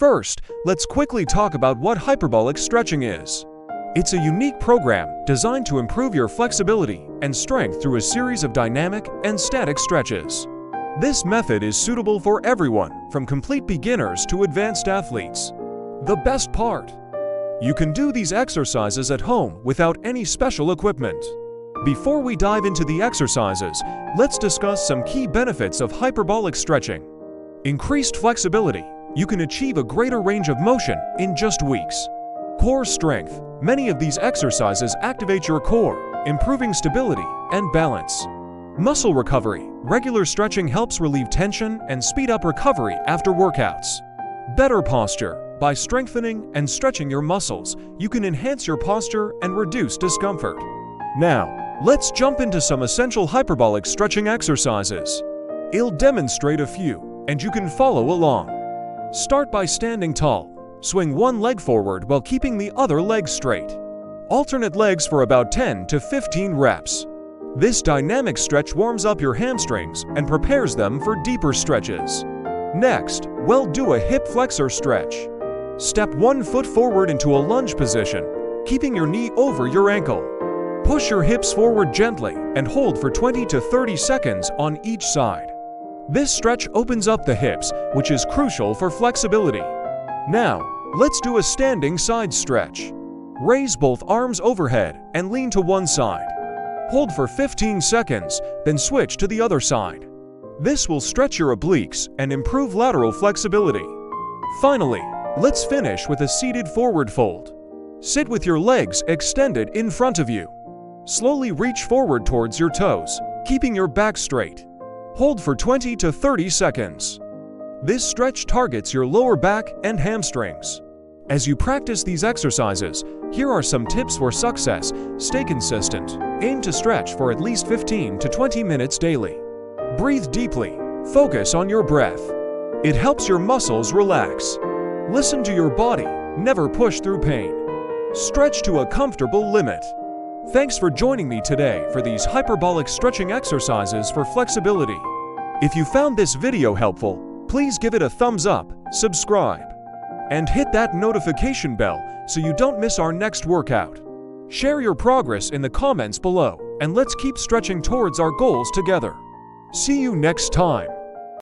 First, let's quickly talk about what hyperbolic stretching is. It's a unique program designed to improve your flexibility and strength through a series of dynamic and static stretches. This method is suitable for everyone, from complete beginners to advanced athletes. The best part? You can do these exercises at home without any special equipment. Before we dive into the exercises, let's discuss some key benefits of hyperbolic stretching. Increased flexibility. You can achieve a greater range of motion in just weeks. Core strength. Many of these exercises activate your core, improving stability and balance. Muscle recovery. Regular stretching helps relieve tension and speed up recovery after workouts. Better posture. By strengthening and stretching your muscles, you can enhance your posture and reduce discomfort. Now, let's jump into some essential hyperbolic stretching exercises. I'll demonstrate a few, and you can follow along. Start by standing tall. Swing one leg forward while keeping the other leg straight. Alternate legs for about 10 to 15 reps. This dynamic stretch warms up your hamstrings and prepares them for deeper stretches. Next, we'll do a hip flexor stretch. Step one foot forward into a lunge position, keeping your knee over your ankle. Push your hips forward gently and hold for 20 to 30 seconds on each side. This stretch opens up the hips, which is crucial for flexibility. Now, let's do a standing side stretch. Raise both arms overhead and lean to one side. Hold for 15 seconds, then switch to the other side. This will stretch your obliques and improve lateral flexibility. Finally, Let's finish with a seated forward fold. Sit with your legs extended in front of you. Slowly reach forward towards your toes, keeping your back straight. Hold for 20 to 30 seconds. This stretch targets your lower back and hamstrings. As you practice these exercises, here are some tips for success. Stay consistent. Aim to stretch for at least 15 to 20 minutes daily. Breathe deeply. Focus on your breath. It helps your muscles relax. Listen to your body, never push through pain. Stretch to a comfortable limit. Thanks for joining me today for these hyperbolic stretching exercises for flexibility. If you found this video helpful, please give it a thumbs up, subscribe, and hit that notification bell so you don't miss our next workout. Share your progress in the comments below, and let's keep stretching towards our goals together. See you next time.